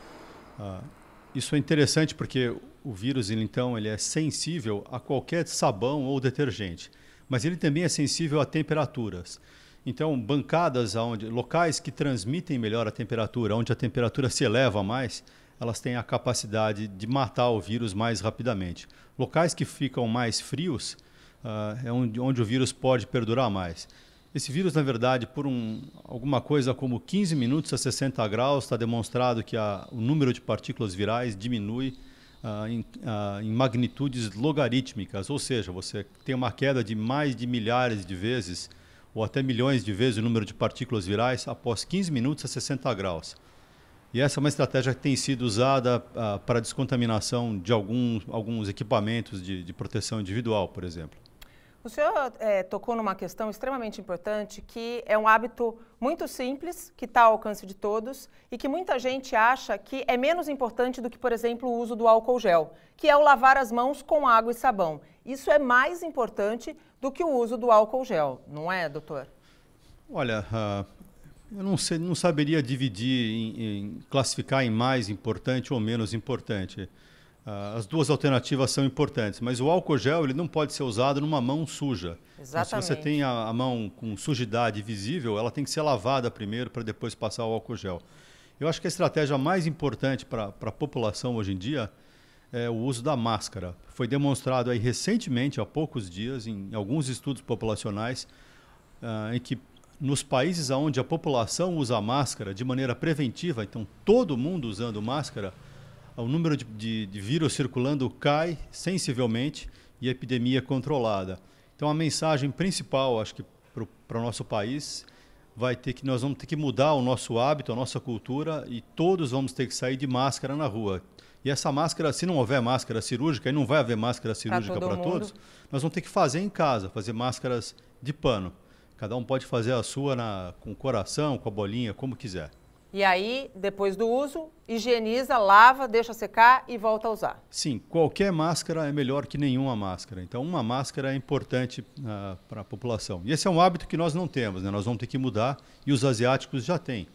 Isso é interessante porque o vírus, ele, então, ele é sensível a qualquer sabão ou detergente, mas ele também é sensível a temperaturas. Então, bancadas onde locais que transmitem melhor a temperatura, onde a temperatura se eleva mais, elas têm a capacidade de matar o vírus mais rapidamente. Locais que ficam mais frios uh, é onde, onde o vírus pode perdurar mais. Esse vírus, na verdade, por um, alguma coisa como 15 minutos a 60 graus, está demonstrado que a, o número de partículas virais diminui uh, em, uh, em, magnitudes logarítmicas, ou seja, você tem uma queda de mais de milhares de vezes ou até milhões de vezes o número de partículas virais após 15 minutos a 60 graus. E essa é uma estratégia que tem sido usada uh, para descontaminação de alguns, alguns equipamentos de, de proteção individual, por exemplo. O senhor é, tocou numa questão extremamente importante, que é um hábito muito simples, que está ao alcance de todos, e que muita gente acha que é menos importante do que, por exemplo, o uso do álcool gel, que é o lavar as mãos com água e sabão. Isso é mais importante do que o uso do álcool gel, não é, doutor? Olha, uh, eu não, sei, não saberia dividir, em, em classificar em mais importante ou menos importante. Uh, as duas alternativas são importantes, mas o álcool gel ele não pode ser usado numa mão suja. Exatamente. Então, se você tem a, a, mão com sujidade visível, ela tem que ser lavada primeiro para depois passar o álcool gel. Eu acho que a estratégia mais importante para a população hoje em dia é o uso da máscara. Foi demonstrado aí recentemente, há poucos dias, em, alguns estudos populacionais, uh, em que nos países onde a população usa máscara de maneira preventiva, então todo mundo usando máscara, o número de, de, de vírus circulando cai sensivelmente e a epidemia é controlada. Então a mensagem principal, acho que para o nosso país, vai ter que nós vamos ter que mudar o nosso hábito, a nossa cultura e todos vamos ter que sair de máscara na rua. E essa máscara, se não houver máscara cirúrgica, e não vai haver máscara cirúrgica para todos, nós vamos ter que fazer em casa, fazer máscaras de pano. Cada um pode fazer a sua na, com o coração, com a bolinha, como quiser. E aí, depois do uso, higieniza, lava, deixa secar e volta a usar. Sim, qualquer máscara é melhor que nenhuma máscara. Então, uma máscara é importante uh, para a população. E esse é um hábito que nós não temos, né? nós vamos ter que mudar e os asiáticos já têm.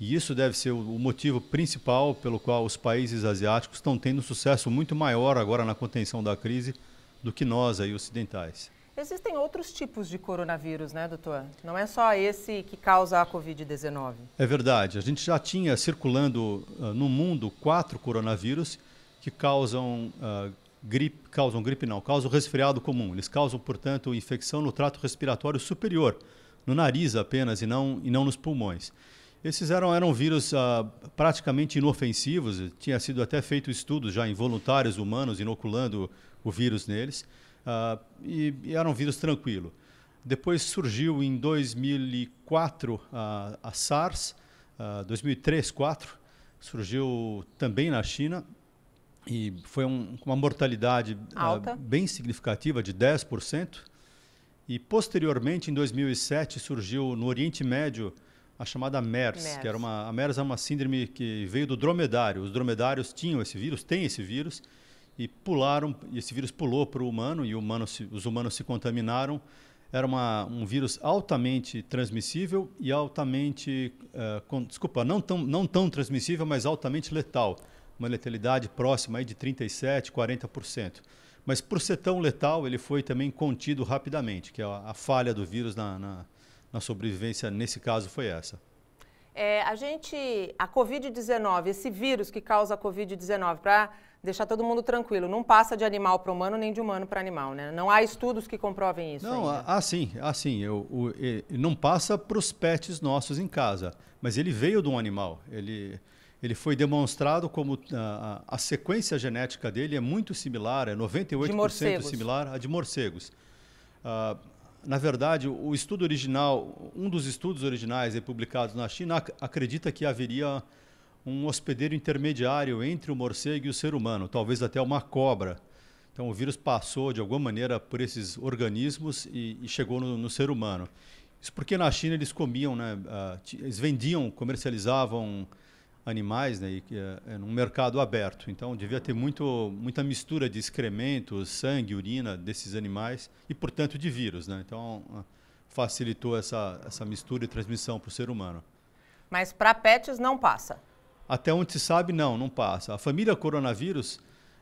E isso deve ser o motivo principal pelo qual os países asiáticos estão tendo um sucesso muito maior agora na contenção da crise do que nós aí ocidentais. Existem outros tipos de coronavírus, né, doutor? Não é só esse que causa a Covid-19. É verdade. A gente já tinha circulando uh, no mundo quatro coronavírus que causam uh, gripe, causam gripe não, causam resfriado comum. Eles causam, portanto, infecção no trato respiratório superior, no nariz apenas e não, e não nos pulmões. Esses eram, eram vírus uh, praticamente inofensivos, tinha sido até feito estudos já em voluntários humanos inoculando o vírus neles. Uh, e, e, era um vírus tranquilo. Depois surgiu em 2004 a, a SARS, uh, 2003, 2004, surgiu também na China e foi um, uma mortalidade uh, bem significativa de 10%. E posteriormente, em 2007, surgiu no Oriente Médio a chamada MERS, MERS, que era uma a MERS é uma síndrome que veio do dromedário. Os dromedários tinham esse vírus, têm esse vírus e pularam, esse vírus pulou para o humano e humano se, os humanos se contaminaram. Era uma, um vírus altamente transmissível e altamente, uh, com, desculpa, não tão, não tão transmissível, mas altamente letal. Uma letalidade próxima aí de 37%, 40%. Mas por ser tão letal, ele foi também contido rapidamente, que é a, a falha do vírus na, na, na sobrevivência, nesse caso, foi essa. É, a gente, a Covid-19, esse vírus que causa a Covid-19, para deixar todo mundo tranquilo, não passa de animal para humano nem de humano para animal, né? Não há estudos que comprovem isso. Não, ainda. assim, assim, eu, o, não passa para os pets nossos em casa, mas ele veio de um animal. Ele, ele foi demonstrado como a, a sequência genética dele é muito similar, é 98% similar à de morcegos. Uh, na verdade, o estudo original, um dos estudos originais publicados na China, acredita que haveria um hospedeiro intermediário entre o morcego e o ser humano, talvez até uma cobra. Então, o vírus passou de alguma maneira por esses organismos e, e chegou no, no, ser humano. Isso porque na China eles comiam, né, uh, eles vendiam, comercializavam animais né, e, uh, num mercado aberto. Então, devia ter muito, muita mistura de excrementos, sangue, urina desses animais e, portanto, de vírus. Né? Então, uh, facilitou essa, essa mistura e transmissão para o ser humano. Mas para pets não passa? Até onde se sabe, não, não passa. A família coronavírus,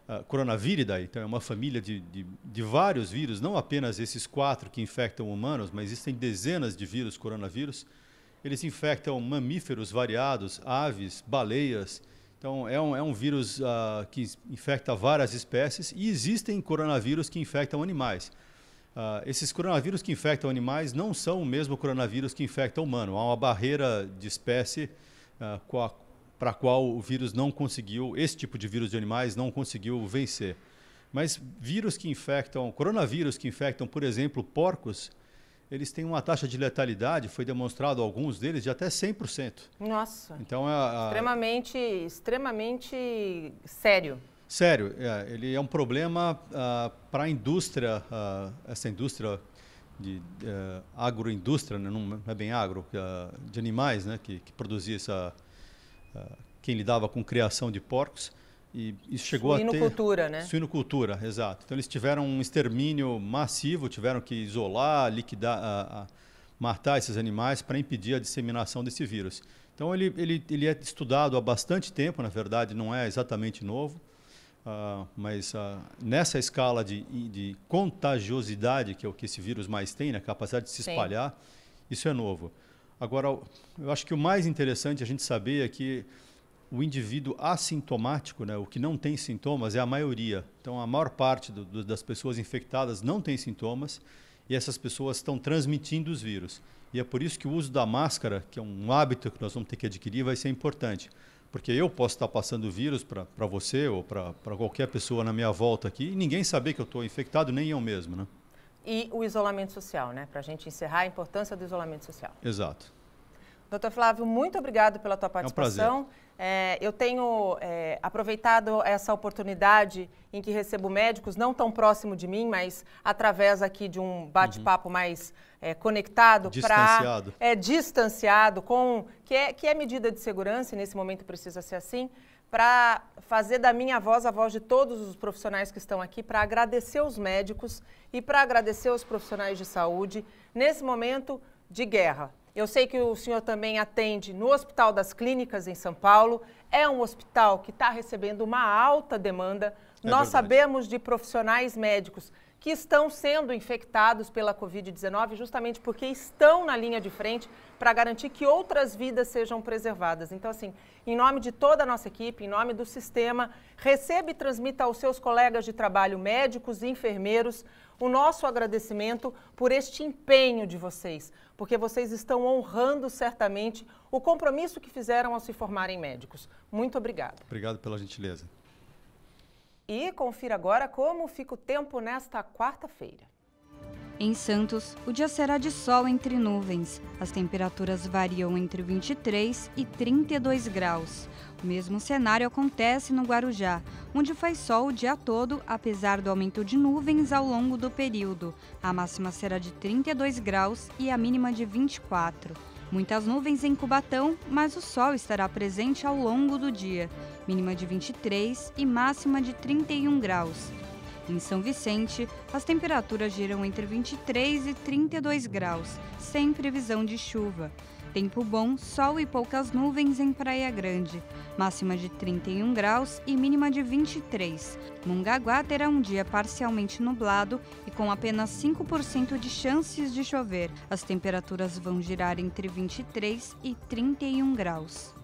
uh, coronaviridae, então é uma família de, de, de, vários vírus, não apenas esses quatro que infectam humanos, mas existem dezenas de vírus coronavírus. Eles infectam mamíferos variados, aves, baleias. Então, é um, é um vírus uh, que infecta várias espécies e existem coronavírus que infectam animais. Uh, esses coronavírus que infectam animais não são o mesmo coronavírus que infecta humano. Há uma barreira de espécie uh, com a para a qual o vírus não conseguiu, esse tipo de vírus de animais não conseguiu vencer. Mas vírus que infectam, coronavírus que infectam, por exemplo, porcos, eles têm uma taxa de letalidade, foi demonstrado alguns deles, de até 100%. Nossa. Então é a, extremamente, extremamente sério. Sério, é, ele é um problema uh, para a indústria, uh, essa indústria de uh, agroindústria, né? não é bem agro, de animais, né? que, que produzia essa quem lidava com criação de porcos. E isso chegou Suinocultura, a ter... né? Suinocultura, exato. Então eles tiveram um extermínio massivo, tiveram que isolar, liquidar, a, a matar esses animais para impedir a disseminação desse vírus. Então ele, ele, ele é estudado há bastante tempo, na verdade não é exatamente novo, uh, mas uh, nessa escala de, de contagiosidade, que é o que esse vírus mais tem, a né, capacidade de se espalhar, Sim. isso é novo. Agora, eu acho que o mais interessante a gente saber é que o indivíduo assintomático, né, o que não tem sintomas, é a maioria. Então, a maior parte do, do, das pessoas infectadas não tem sintomas e essas pessoas estão transmitindo os vírus. E é por isso que o uso da máscara, que é um hábito que nós vamos ter que adquirir, vai ser importante. Porque eu posso estar passando o vírus para você ou para qualquer pessoa na minha volta aqui e ninguém saber que eu estou infectado, nem eu mesmo. Né? E o isolamento social, né? Para a gente encerrar a importância do isolamento social. Exato. Doutor Flávio, muito obrigado pela tua participação. É um prazer. É, eu tenho é, aproveitado essa oportunidade em que recebo médicos não tão próximo de mim, mas através aqui de um bate-papo uhum. mais é, conectado, distanciado, pra, é distanciado, com que é, que é medida de segurança e nesse momento precisa ser assim para fazer da minha voz a voz de todos os profissionais que estão aqui, para agradecer os médicos e para agradecer os profissionais de saúde nesse momento de guerra. Eu sei que o senhor também atende no Hospital das Clínicas em São Paulo. É um hospital que está recebendo uma alta demanda. É Nós verdade. sabemos de profissionais médicos que estão sendo infectados pela Covid-19 justamente porque estão na linha de frente para garantir que outras vidas sejam preservadas. Então, assim, em nome de toda a nossa equipe, em nome do sistema, receba e transmita aos seus colegas de trabalho, médicos e enfermeiros, o nosso agradecimento por este empenho de vocês, porque vocês estão honrando certamente o compromisso que fizeram ao se formarem médicos. Muito obrigado. Obrigado pela gentileza. E confira agora como fica o tempo nesta quarta-feira. Em Santos, o dia será de sol entre nuvens. As temperaturas variam entre 23 e 32 graus. O mesmo cenário acontece no Guarujá, onde faz sol o dia todo, apesar do aumento de nuvens ao longo do período. A máxima será de 32 graus e a mínima de 24. Muitas nuvens em Cubatão, mas o sol estará presente ao longo do dia, mínima de 23 e máxima de 31 graus. Em São Vicente, as temperaturas giram entre 23 e 32 graus, sem previsão de chuva. Tempo bom, sol e poucas nuvens em Praia Grande. Máxima de 31 graus e mínima de 23. Mongaguá terá um dia parcialmente nublado e com apenas 5% de chances de chover. As temperaturas vão girar entre 23 e 31 graus.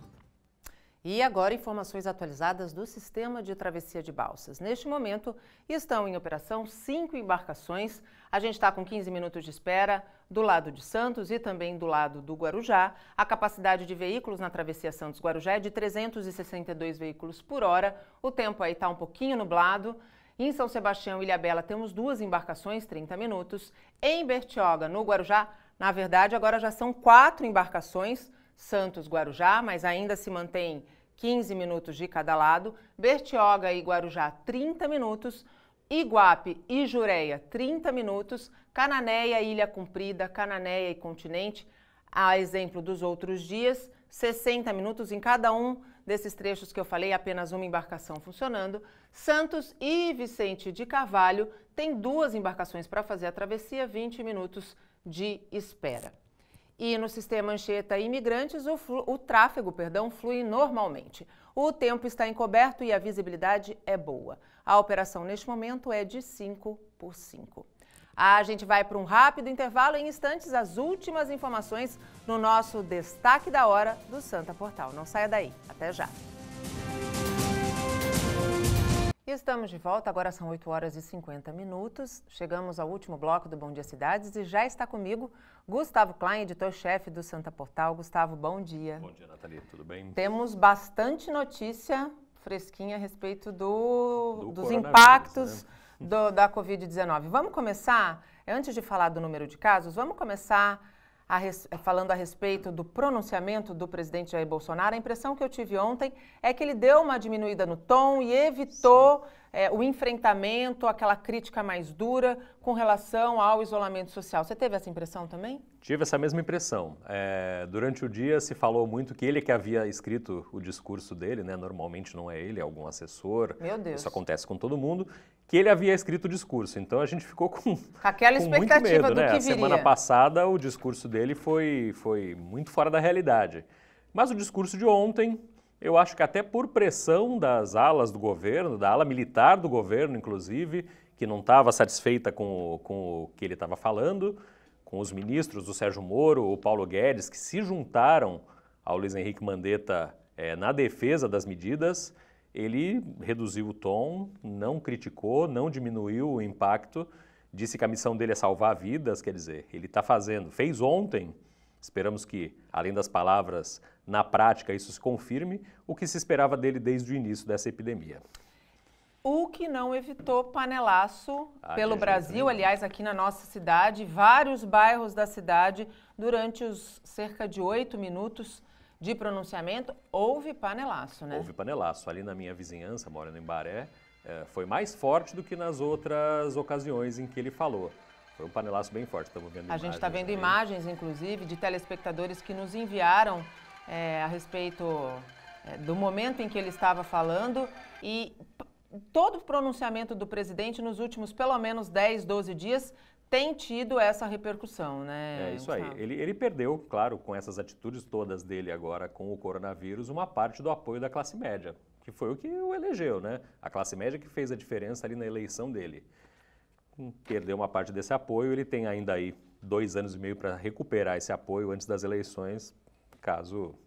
E agora informações atualizadas do sistema de travessia de balsas. Neste momento estão em operação cinco embarcações. A gente está com 15 minutos de espera do lado de Santos e também do lado do Guarujá. A capacidade de veículos na travessia Santos-Guarujá é de 362 veículos por hora. O tempo aí está um pouquinho nublado. Em São Sebastião e Ilhabela temos duas embarcações, 30 minutos. Em Bertioga, no Guarujá, na verdade agora já são quatro embarcações Santos-Guarujá, mas ainda se mantém 15 minutos de cada lado. Bertioga e Guarujá, 30 minutos. Iguape e Jureia, 30 minutos. Cananéia, Ilha Comprida, Cananéia e Continente, a exemplo dos outros dias, 60 minutos em cada um desses trechos que eu falei, apenas uma embarcação funcionando. Santos e Vicente de Carvalho têm duas embarcações para fazer a travessia, 20 minutos de espera. E no sistema Anchieta Imigrantes, o, o tráfego perdão, flui normalmente. O tempo está encoberto e a visibilidade é boa. A operação neste momento é de 5 por 5. A gente vai para um rápido intervalo em instantes as últimas informações no nosso destaque da hora do Santa Portal. Não saia daí. Até já. Estamos de volta, agora são 8 horas e 50 minutos. Chegamos ao último bloco do Bom Dia Cidades e já está comigo Gustavo Klein, editor-chefe do Santa Portal. Gustavo, bom dia. Bom dia, Nathalie, tudo bem? Temos bastante notícia fresquinha a respeito do, do dos impactos né? do, da Covid-19. Vamos começar, antes de falar do número de casos, vamos começar a res, falando a respeito do pronunciamento do presidente Jair Bolsonaro. A impressão que eu tive ontem é que ele deu uma diminuída no tom e evitou é, o enfrentamento, aquela crítica mais dura com relação ao isolamento social. Você teve essa impressão também? Tive essa mesma impressão. É, durante o dia se falou muito que ele que havia escrito o discurso dele, né? Normalmente não é ele, é algum assessor. Meu Deus. Isso acontece com todo mundo que ele havia escrito o discurso. Então a gente ficou com, aquela com expectativa muito medo, do né? que A semana passada o discurso dele foi, foi muito fora da realidade. Mas o discurso de ontem, eu acho que até por pressão das alas do governo, da ala militar do governo, inclusive, que não estava satisfeita com, o, com o que ele estava falando, com os ministros, o Sérgio Moro, o Paulo Guedes, que se juntaram ao Luiz Henrique Mandetta é, na defesa das medidas, ele reduziu o tom, não criticou, não diminuiu o impacto, disse que a missão dele é salvar vidas, quer dizer, ele está fazendo, fez ontem, esperamos que, além das palavras, na prática isso se confirme, o que se esperava dele desde o início dessa epidemia. O que não evitou panelaço ah, pelo Brasil, aliás, aqui na nossa cidade, vários bairros da cidade, durante os cerca de oito minutos de pronunciamento, houve panelaço, né? Houve panelaço. Ali na minha vizinhança, morando em Baré, é, foi mais forte do que nas outras ocasiões em que ele falou. Foi um panelaço bem forte, estamos vendo A gente está vendo imagens, inclusive, de telespectadores que nos enviaram é, a respeito é, do momento em que ele estava falando e todo o pronunciamento do presidente nos últimos pelo menos 10, 12 dias tem tido essa repercussão, né? É isso aí. Ele, ele perdeu, claro, com essas atitudes todas dele agora com o coronavírus, uma parte do apoio da classe média, que foi o que o elegeu, né? A classe média que fez a diferença ali na eleição dele. Perdeu uma parte desse apoio, ele tem ainda aí dois anos e meio para recuperar esse apoio antes das eleições, caso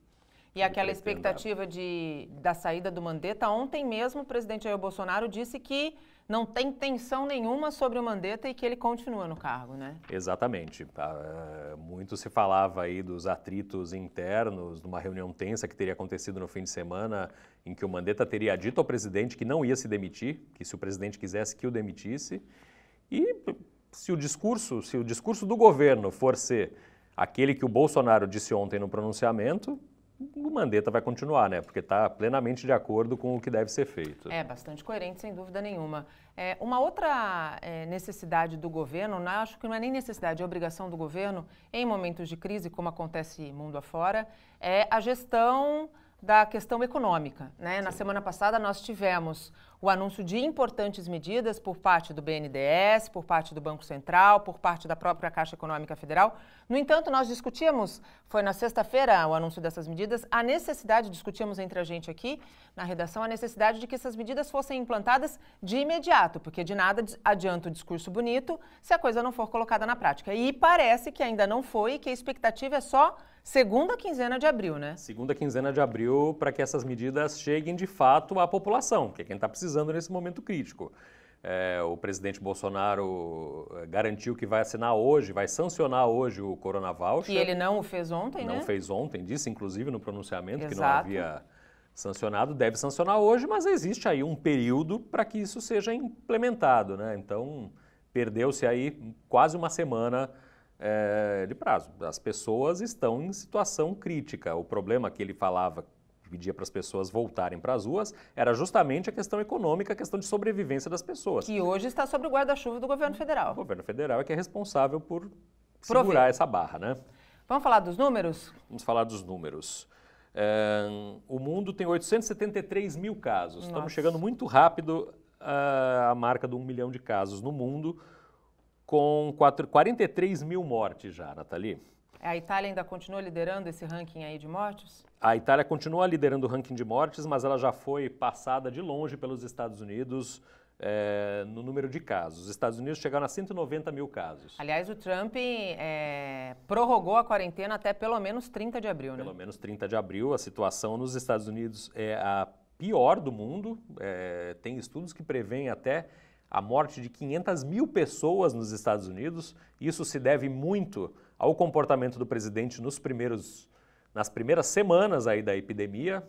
e aquela expectativa de, da saída do Mandetta, ontem mesmo o presidente Jair Bolsonaro disse que não tem tensão nenhuma sobre o Mandetta e que ele continua no cargo, né? Exatamente. Uh, muito se falava aí dos atritos internos, numa reunião tensa que teria acontecido no fim de semana, em que o Mandetta teria dito ao presidente que não ia se demitir, que se o presidente quisesse que o demitisse. E se o discurso, se o discurso do governo for ser aquele que o Bolsonaro disse ontem no pronunciamento, o Mandetta vai continuar, né? Porque está plenamente de acordo com o que deve ser feito. É, bastante coerente, sem dúvida nenhuma. É, uma outra é, necessidade do governo, não, acho que não é nem necessidade, é obrigação do governo, em momentos de crise, como acontece mundo afora, é a gestão da questão econômica. Né? Na semana passada, nós tivemos o anúncio de importantes medidas por parte do BNDES, por parte do Banco Central, por parte da própria Caixa Econômica Federal. No entanto, nós discutíamos, foi na sexta-feira o anúncio dessas medidas, a necessidade, discutimos entre a gente aqui na redação, a necessidade de que essas medidas fossem implantadas de imediato, porque de nada adianta o discurso bonito se a coisa não for colocada na prática. E parece que ainda não foi e que a expectativa é só Segunda quinzena de abril, né? Segunda quinzena de abril para que essas medidas cheguem de fato à população, que é quem está precisando nesse momento crítico. É, o presidente Bolsonaro é, garantiu que vai assinar hoje, vai sancionar hoje o Corona Voucher. E ele não o fez ontem, não né? Não fez ontem, disse inclusive no pronunciamento Exato. que não havia sancionado, deve sancionar hoje, mas existe aí um período para que isso seja implementado, né? Então, perdeu-se aí quase uma semana é, de prazo. As pessoas estão em situação crítica. O problema que ele falava, pedia para as pessoas voltarem para as ruas, era justamente a questão econômica, a questão de sobrevivência das pessoas. Que hoje está sob o guarda-chuva do governo federal. O governo federal é que é responsável por segurar Prover. essa barra, né? Vamos falar dos números? Vamos falar dos números. É, o mundo tem 873 mil casos. Nossa. Estamos chegando muito rápido à marca de um milhão de casos no mundo com 4, 43 mil mortes já, Nathalie. A Itália ainda continua liderando esse ranking aí de mortes? A Itália continua liderando o ranking de mortes, mas ela já foi passada de longe pelos Estados Unidos é, no número de casos. Os Estados Unidos chegaram a 190 mil casos. Aliás, o Trump é, prorrogou a quarentena até pelo menos 30 de abril, né? Pelo menos 30 de abril. A situação nos Estados Unidos é a pior do mundo. É, tem estudos que prevêem até a morte de 500 mil pessoas nos Estados Unidos. Isso se deve muito ao comportamento do presidente nos primeiros, nas primeiras semanas aí da epidemia.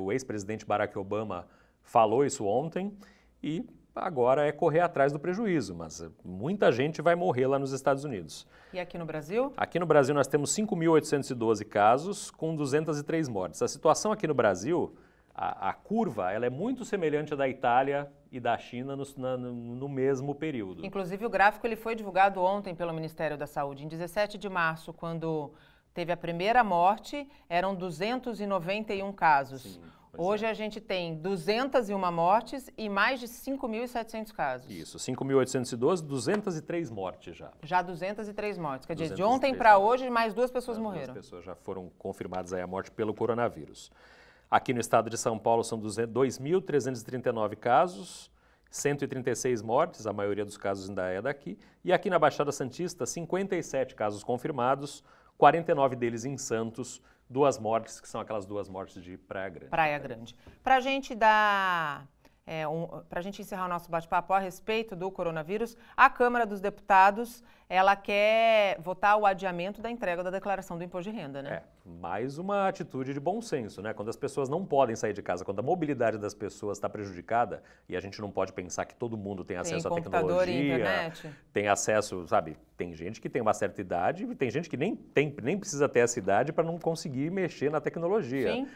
O ex-presidente Barack Obama falou isso ontem e agora é correr atrás do prejuízo, mas muita gente vai morrer lá nos Estados Unidos. E aqui no Brasil? Aqui no Brasil nós temos 5.812 casos com 203 mortes. A situação aqui no Brasil a, a, curva ela é muito semelhante à da Itália e da China no, na, no, mesmo período. Inclusive, o gráfico ele foi divulgado ontem pelo Ministério da Saúde. Em 17 de março, quando teve a primeira morte, eram 291 casos. Sim, Hoje é. a gente tem 201 mortes e mais de 5.700 casos. Isso, 5.812, 203 mortes já. Já 203 mortes. Quer dizer, de ontem para hoje, mais duas pessoas mais morreram. Duas pessoas já foram confirmadas aí a morte pelo coronavírus. Aqui no estado de São Paulo são 2.339 casos, 136 mortes, a maioria dos casos ainda é daqui. E aqui na Baixada Santista, 57 casos confirmados, 49 deles em Santos, duas mortes, que são aquelas duas mortes de Praia Grande. Praia Grande. Para a gente dar é, um, para a gente encerrar o nosso bate-papo a respeito do coronavírus, a Câmara dos Deputados ela quer votar o adiamento da entrega da declaração do imposto de renda, né? É, mais uma atitude de bom senso, né? Quando as pessoas não podem sair de casa, quando a mobilidade das pessoas está prejudicada, e a gente não pode pensar que todo mundo tem acesso tem à tecnologia, internet. tem acesso, sabe? Tem gente que tem uma certa idade e tem gente que nem, tem, nem precisa ter essa idade para não conseguir mexer na tecnologia. Sim.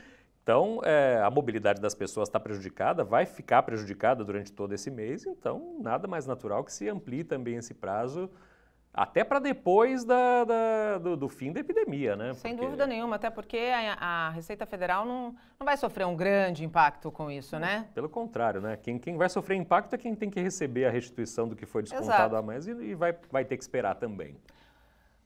Então, é, a mobilidade das pessoas está prejudicada, vai ficar prejudicada durante todo esse mês, então nada mais natural que se amplie também esse prazo até para depois da, da, do, do, fim da epidemia, né? Sem porque... dúvida nenhuma, até porque a, a, Receita Federal não, não vai sofrer um grande impacto com isso, né? Pelo contrário, né? Quem, quem vai sofrer impacto é quem tem que receber a restituição do que foi descontado Exato. a mais e, e vai, vai ter que esperar também.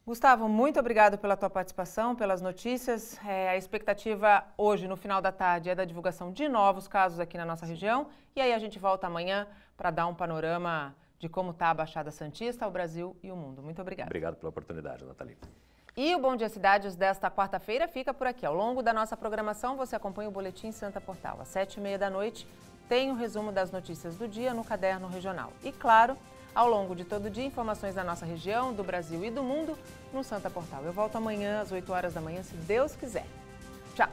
Gustavo, muito obrigado pela tua participação, pelas notícias. É, a expectativa hoje, no final da tarde, é da divulgação de novos casos aqui na nossa região. E aí a gente volta amanhã para dar um panorama de como está a Baixada Santista, o Brasil e o mundo. Muito obrigado. Obrigado pela oportunidade, Nathalie. E o Bom Dia Cidades desta quarta-feira fica por aqui. Ao longo da nossa programação, você acompanha o Boletim Santa Portal. Às sete e meia da noite, tem o um resumo das notícias do dia no Caderno Regional. E, claro, ao longo de todo o dia, informações da nossa região, do Brasil e do mundo no Santa Portal. Eu volto amanhã às 8 horas da manhã, se Deus quiser. Tchau!